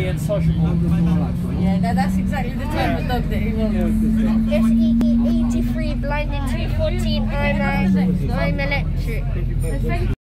being sociable. Yeah, that, that's exactly the type of dog that he wants. SEE 83 blinded 214 I'm, I'm electric.